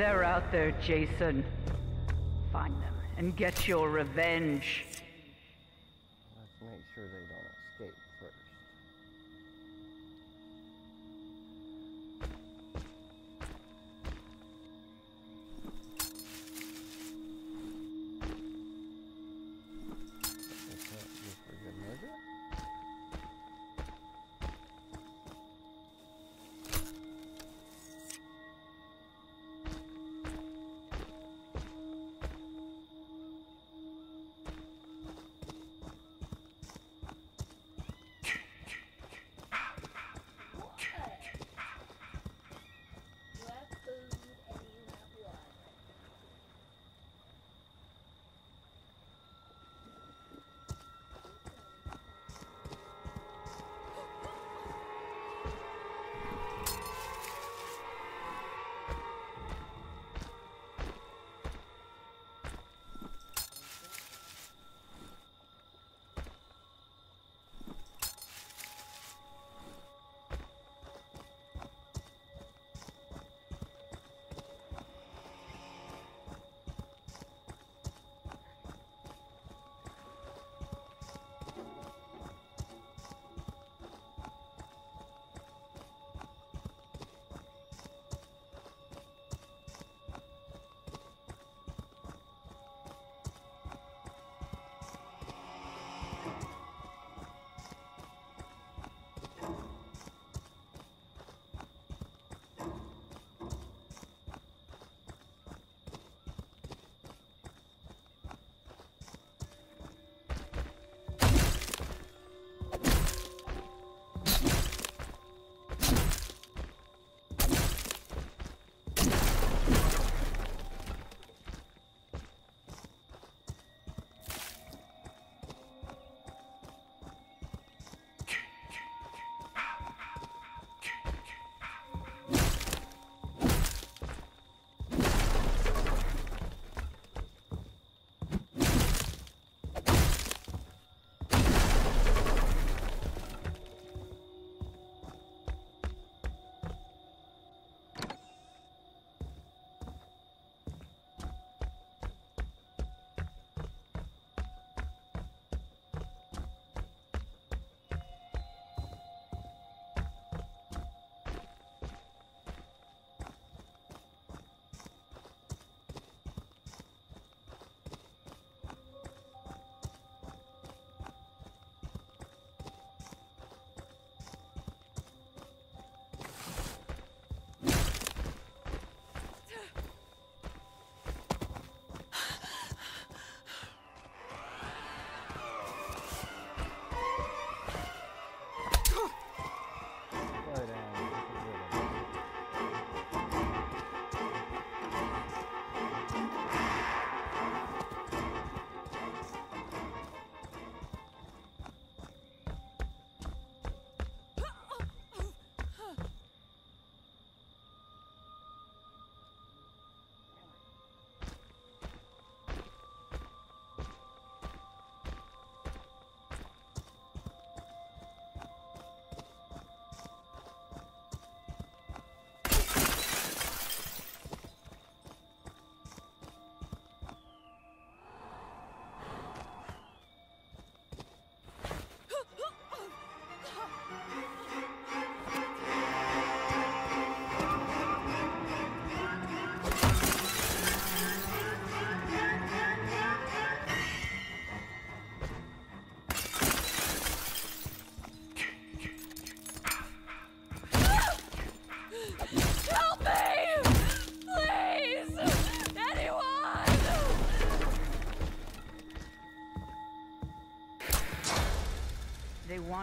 They're out there, Jason. Find them and get your revenge. Let's make sure they don't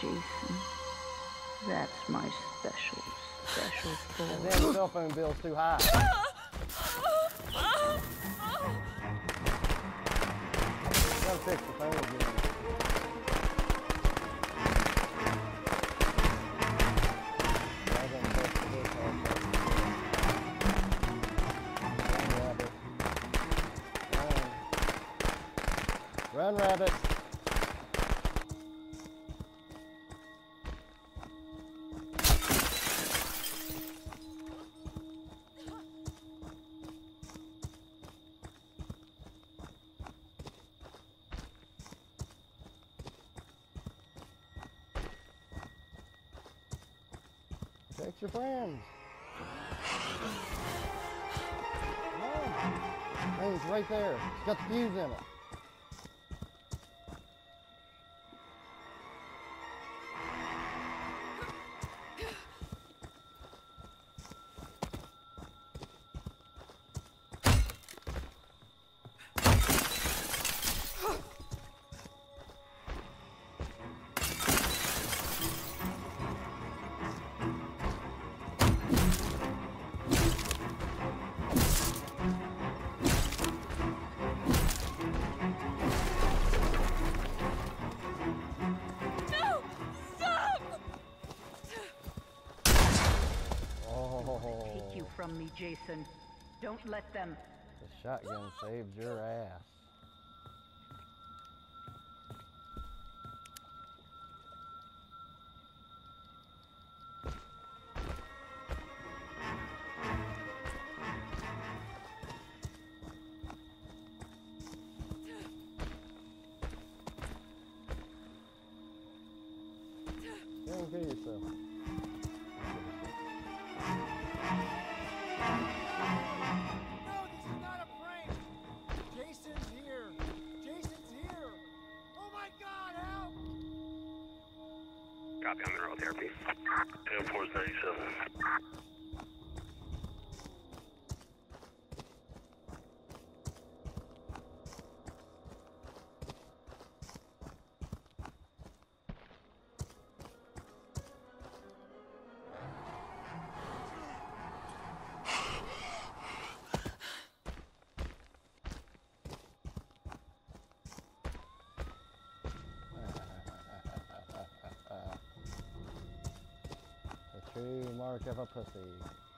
Jason. That's my special, special then the cell phone bill's too high. Gotta fix the phone again. I gotta fix this also. Run, rabbit. Run, rabbit. Text your friends. It's right there. It's got the fuse in it. Oh, Take you from me, Jason. Don't let them. the shotgun saved your ass. Don't kill yourself. Copy, I'm road therapy. Hey, mark have a pussy.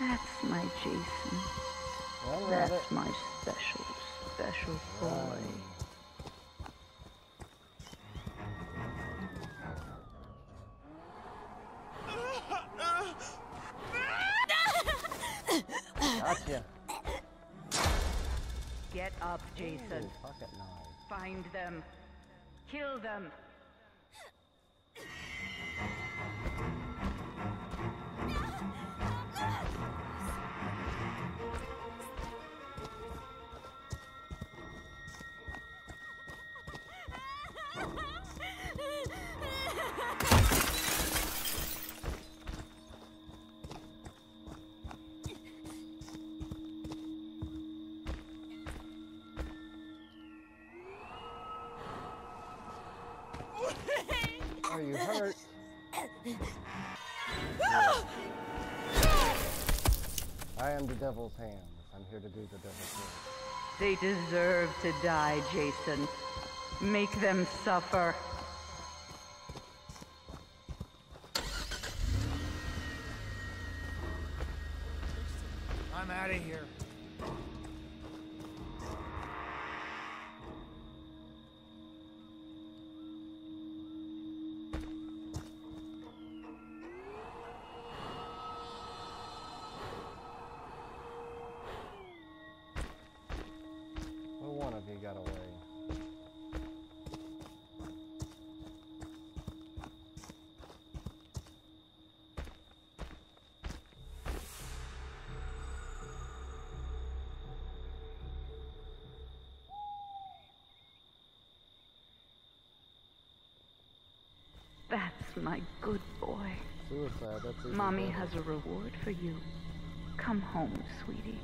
That's my Jason. Well, That's it. my special, special boy. Gotcha. Get up, Jason. Ooh. Find them. Kill them. Devil's hand. I'm here to do the devil's work. They deserve to die, Jason. Make them suffer. That's my good boy. Suicide, that's Mommy has a reward for you. Come home, sweetie.